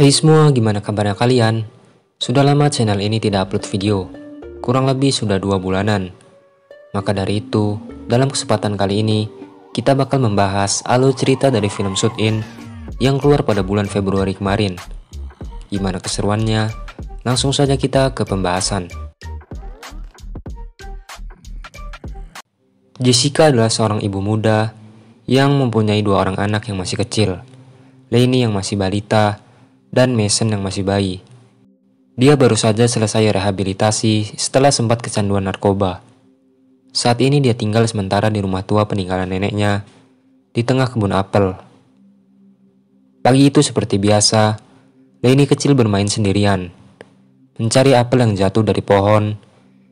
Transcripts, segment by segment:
Hai semua, gimana kabarnya kalian? Sudah lama channel ini tidak upload video, kurang lebih sudah dua bulanan. Maka dari itu, dalam kesempatan kali ini, kita bakal membahas alur cerita dari film Shoot In yang keluar pada bulan Februari kemarin. Gimana keseruannya? Langsung saja kita ke pembahasan. Jessica adalah seorang ibu muda yang mempunyai dua orang anak yang masih kecil. Lainey yang masih balita, dan Mason yang masih bayi. Dia baru saja selesai rehabilitasi setelah sempat kecanduan narkoba. Saat ini dia tinggal sementara di rumah tua peninggalan neneknya di tengah kebun apel. Pagi itu seperti biasa, Lainey kecil bermain sendirian, mencari apel yang jatuh dari pohon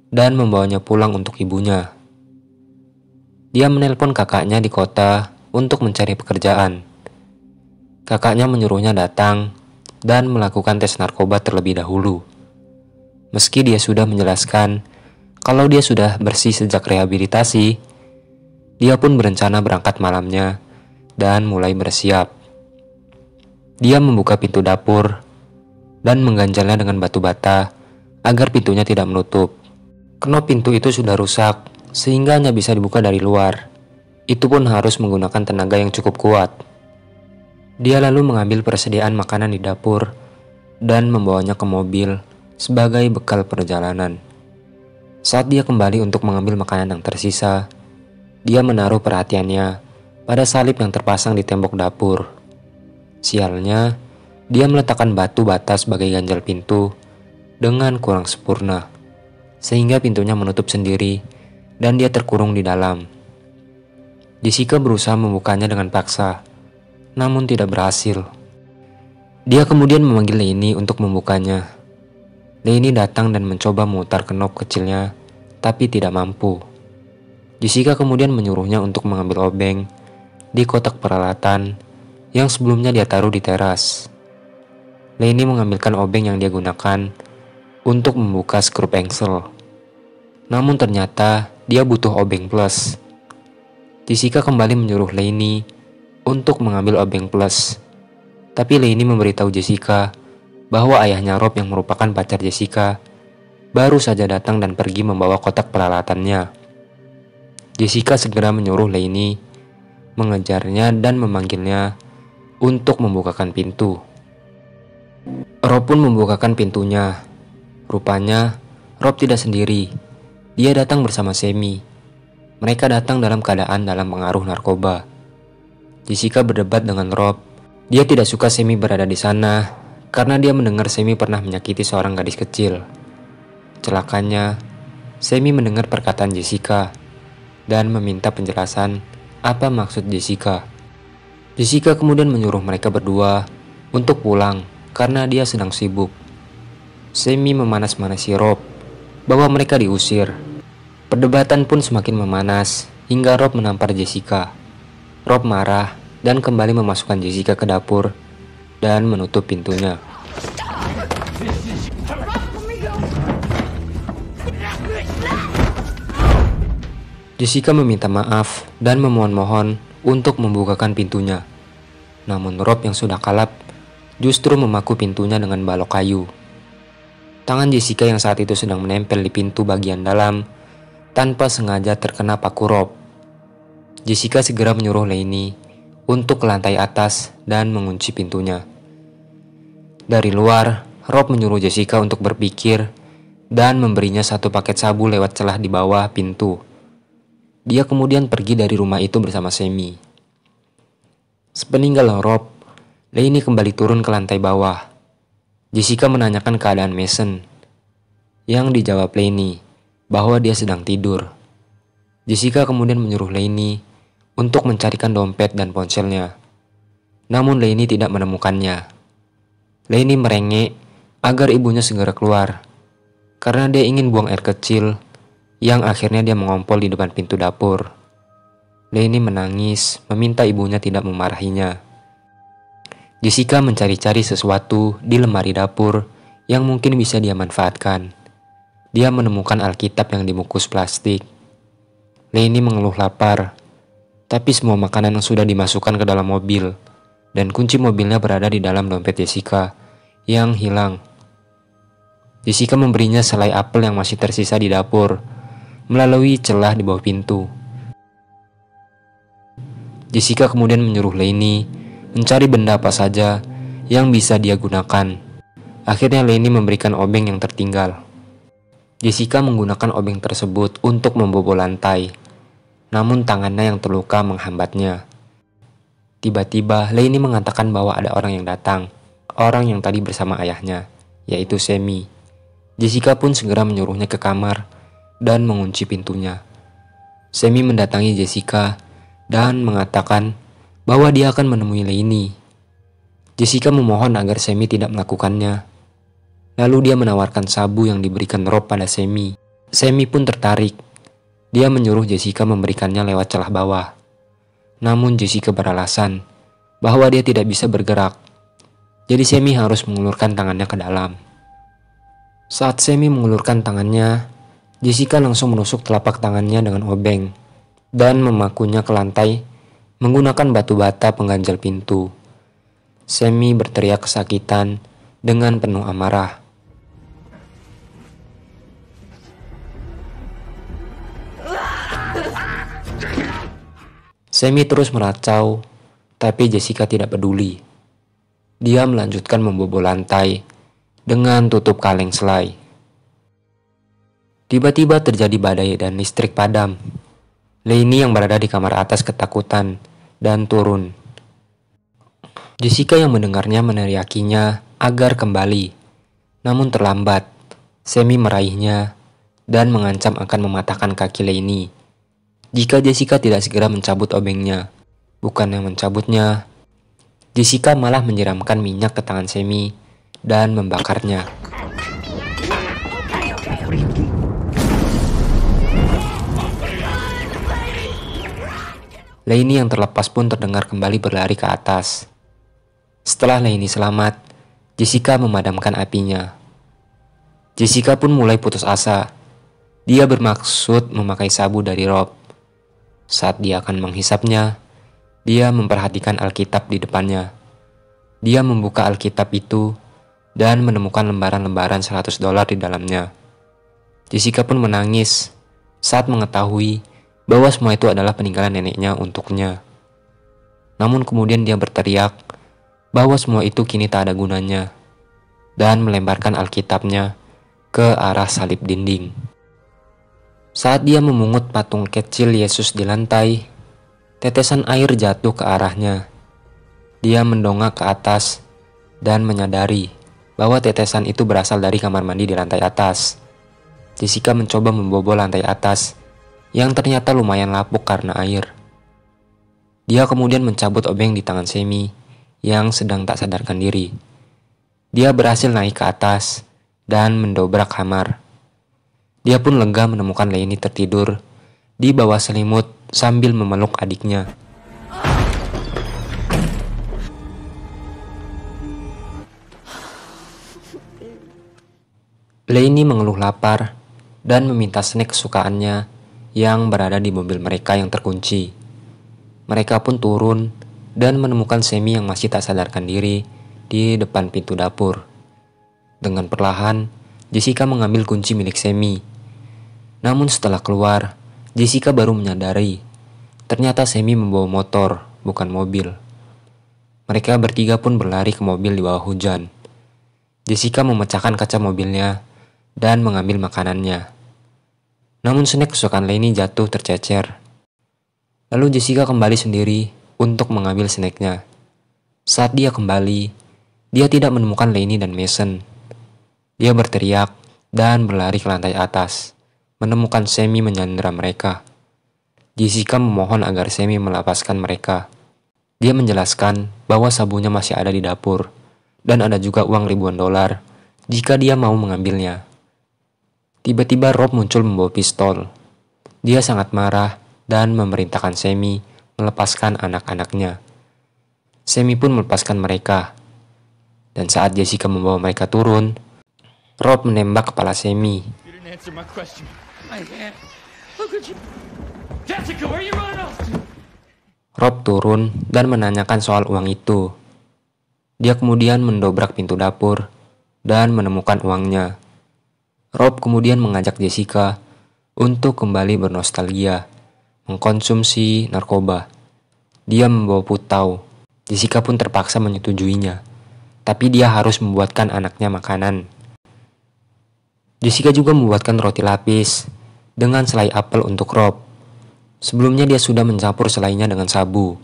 dan membawanya pulang untuk ibunya. Dia menelpon kakaknya di kota untuk mencari pekerjaan. Kakaknya menyuruhnya datang dan melakukan tes narkoba terlebih dahulu. Meski dia sudah menjelaskan kalau dia sudah bersih sejak rehabilitasi, dia pun berencana berangkat malamnya dan mulai bersiap. Dia membuka pintu dapur dan mengganjalnya dengan batu bata agar pintunya tidak menutup. Kenop pintu itu sudah rusak sehingga hanya bisa dibuka dari luar. Itu pun harus menggunakan tenaga yang cukup kuat. Dia lalu mengambil persediaan makanan di dapur dan membawanya ke mobil sebagai bekal perjalanan. Saat dia kembali untuk mengambil makanan yang tersisa, dia menaruh perhatiannya pada salib yang terpasang di tembok dapur. Sialnya, dia meletakkan batu bata sebagai ganjal pintu dengan kurang sempurna, sehingga pintunya menutup sendiri dan dia terkurung di dalam. Jessica berusaha membukanya dengan paksa, namun tidak berhasil. Dia kemudian memanggil Leni untuk membukanya. Leni datang dan mencoba memutar kenop kecilnya, tapi tidak mampu. Jessica kemudian menyuruhnya untuk mengambil obeng di kotak peralatan yang sebelumnya dia taruh di teras. Leni mengambilkan obeng yang dia gunakan untuk membuka skrup engsel. Namun ternyata dia butuh obeng plus. Jessica kembali menyuruh Lainey untuk mengambil obeng plus. Tapi Lainey memberitahu Jessica bahwa ayahnya Rob yang merupakan pacar Jessica baru saja datang dan pergi membawa kotak peralatannya. Jessica segera menyuruh Lainey mengejarnya dan memanggilnya untuk membukakan pintu. Rob pun membukakan pintunya. Rupanya Rob tidak sendiri. Dia datang bersama Semi. Mereka datang dalam keadaan dalam pengaruh narkoba. Jessica berdebat dengan Rob. Dia tidak suka Semi berada di sana karena dia mendengar Semi pernah menyakiti seorang gadis kecil. Celakanya, Semi mendengar perkataan Jessica dan meminta penjelasan apa maksud Jessica. Jessica kemudian menyuruh mereka berdua untuk pulang karena dia sedang sibuk. Semi memanas-manasi Rob bahwa mereka diusir Perdebatan pun semakin memanas hingga Rob menampar Jessica. Rob marah dan kembali memasukkan Jessica ke dapur dan menutup pintunya. Jessica meminta maaf dan memohon-mohon untuk membukakan pintunya. Namun Rob yang sudah kalap justru memaku pintunya dengan balok kayu. Tangan Jessica yang saat itu sedang menempel di pintu bagian dalam tanpa sengaja terkena paku Rob. Jessica segera menyuruh Lainey untuk ke lantai atas dan mengunci pintunya. Dari luar, Rob menyuruh Jessica untuk berpikir dan memberinya satu paket sabu lewat celah di bawah pintu. Dia kemudian pergi dari rumah itu bersama Semi. Sepeninggal Rob, Lainey kembali turun ke lantai bawah. Jessica menanyakan keadaan Mason. Yang dijawab Lainey bahwa dia sedang tidur. Jessica kemudian menyuruh Lainey untuk mencarikan dompet dan ponselnya. Namun Lainey tidak menemukannya. Lainey merengek agar ibunya segera keluar karena dia ingin buang air kecil yang akhirnya dia mengompol di depan pintu dapur. Lainey menangis meminta ibunya tidak memarahinya. Jessica mencari-cari sesuatu di lemari dapur yang mungkin bisa dia manfaatkan. Dia menemukan Alkitab yang dibungkus plastik. Leni mengeluh lapar, tapi semua makanan yang sudah dimasukkan ke dalam mobil dan kunci mobilnya berada di dalam dompet Jessica yang hilang. Jessica memberinya selai apel yang masih tersisa di dapur melalui celah di bawah pintu. Jessica kemudian menyuruh Lenny mencari benda apa saja yang bisa dia gunakan. Akhirnya Lenny memberikan obeng yang tertinggal. Jessica menggunakan obeng tersebut untuk membobol lantai. Namun tangannya yang terluka menghambatnya. Tiba-tiba Lenny mengatakan bahwa ada orang yang datang. Orang yang tadi bersama ayahnya, yaitu Semi. Jessica pun segera menyuruhnya ke kamar dan mengunci pintunya. Semi mendatangi Jessica dan mengatakan bahwa dia akan menemui Lainey. Jessica memohon agar Semi tidak melakukannya. Lalu dia menawarkan sabu yang diberikan Rob pada Semi. Semi pun tertarik. Dia menyuruh Jessica memberikannya lewat celah bawah. Namun Jessica beralasan bahwa dia tidak bisa bergerak. Jadi Semi harus mengulurkan tangannya ke dalam. Saat Semi mengulurkan tangannya, Jessica langsung menusuk telapak tangannya dengan obeng dan memakunya ke lantai menggunakan batu bata pengganjal pintu. Semi berteriak kesakitan dengan penuh amarah. Semi terus meracau, tapi Jessica tidak peduli. Dia melanjutkan membobol lantai dengan tutup kaleng selai. Tiba-tiba terjadi badai dan listrik padam. Lainey yang berada di kamar atas ketakutan dan turun. Jessica yang mendengarnya meneriakinya agar kembali. Namun terlambat, Semi meraihnya dan mengancam akan mematahkan kaki Lainey. Jika Jessica tidak segera mencabut obengnya, bukan yang mencabutnya, Jessica malah menyiramkan minyak ke tangan Semi dan membakarnya. Lainey yang terlepas pun terdengar kembali berlari ke atas. Setelah Lainey selamat, Jessica memadamkan apinya. Jessica pun mulai putus asa. Dia bermaksud memakai sabu dari Rob. Saat dia akan menghisapnya, dia memperhatikan Alkitab di depannya. Dia membuka Alkitab itu dan menemukan lembaran-lembaran 100 dolar di dalamnya. Jessica pun menangis saat mengetahui bahwa semua itu adalah peninggalan neneknya untuknya. Namun kemudian dia berteriak bahwa semua itu kini tak ada gunanya dan melemparkan Alkitabnya ke arah salib dinding. Saat dia memungut patung kecil Yesus di lantai, tetesan air jatuh ke arahnya. Dia mendongak ke atas dan menyadari bahwa tetesan itu berasal dari kamar mandi di lantai atas. Jessica mencoba membobol lantai atas yang ternyata lumayan lapuk karena air. Dia kemudian mencabut obeng di tangan Semi yang sedang tak sadarkan diri. Dia berhasil naik ke atas dan mendobrak kamar. Dia pun lega menemukan Leni tertidur di bawah selimut sambil memeluk adiknya. Leni mengeluh lapar dan meminta snack kesukaannya yang berada di mobil mereka yang terkunci. Mereka pun turun dan menemukan Semi yang masih tak sadarkan diri di depan pintu dapur. Dengan perlahan, Jessica mengambil kunci milik Semi. Namun setelah keluar, Jessica baru menyadari ternyata Semi membawa motor, bukan mobil. Mereka bertiga pun berlari ke mobil di bawah hujan. Jessica memecahkan kaca mobilnya dan mengambil makanannya. Namun snack kesukaan Lenny jatuh tercecer. Lalu Jessica kembali sendiri untuk mengambil snacknya. Saat dia kembali, dia tidak menemukan Lenny dan Mason. Dia berteriak dan berlari ke lantai atas, menemukan Semi menyandera mereka. Jessica memohon agar Semi melepaskan mereka. Dia menjelaskan bahwa sabunnya masih ada di dapur, dan ada juga uang ribuan dolar jika dia mau mengambilnya. Tiba-tiba Rob muncul membawa pistol. Dia sangat marah dan memerintahkan Semi melepaskan anak-anaknya. Semi pun melepaskan mereka. Dan saat Jessica membawa mereka turun, Rob menembak kepala Semi. Rob turun dan menanyakan soal uang itu. Dia kemudian mendobrak pintu dapur dan menemukan uangnya. Rob kemudian mengajak Jessica untuk kembali bernostalgia, mengkonsumsi narkoba. Dia membawa putau. Jessica pun terpaksa menyetujuinya, tapi dia harus membuatkan anaknya makanan. Jessica juga membuatkan roti lapis dengan selai apel untuk Rob. Sebelumnya dia sudah mencampur selainya dengan sabu.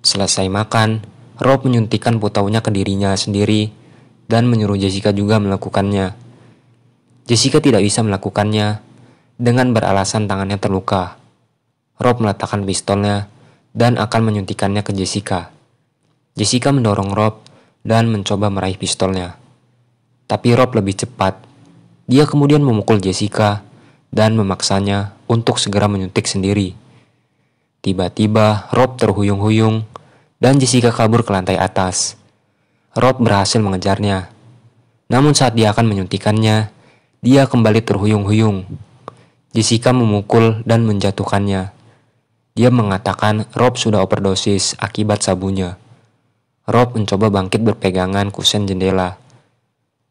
Selesai makan, Rob menyuntikkan putaunya ke dirinya sendiri dan menyuruh Jessica juga melakukannya. Jessica tidak bisa melakukannya dengan beralasan tangannya terluka. Rob meletakkan pistolnya dan akan menyuntikannya ke Jessica. Jessica mendorong Rob dan mencoba meraih pistolnya. Tapi Rob lebih cepat dia kemudian memukul Jessica dan memaksanya untuk segera menyuntik sendiri. Tiba-tiba Rob terhuyung-huyung dan Jessica kabur ke lantai atas. Rob berhasil mengejarnya. Namun saat dia akan menyuntikannya, dia kembali terhuyung-huyung. Jessica memukul dan menjatuhkannya. Dia mengatakan Rob sudah overdosis akibat sabunya. Rob mencoba bangkit berpegangan kusen jendela.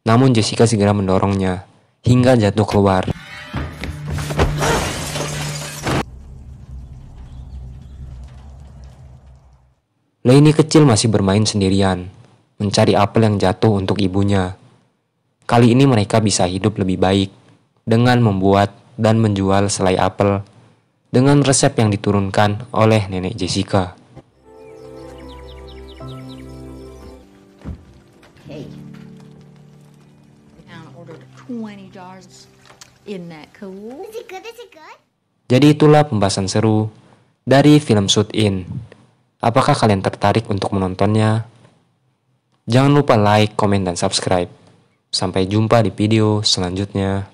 Namun Jessica segera mendorongnya hingga jatuh keluar. Lainey kecil masih bermain sendirian, mencari apel yang jatuh untuk ibunya. Kali ini mereka bisa hidup lebih baik dengan membuat dan menjual selai apel dengan resep yang diturunkan oleh nenek Jessica. Jadi itulah pembahasan seru dari film Shoot In. Apakah kalian tertarik untuk menontonnya? Jangan lupa like, komen, dan subscribe. Sampai jumpa di video selanjutnya.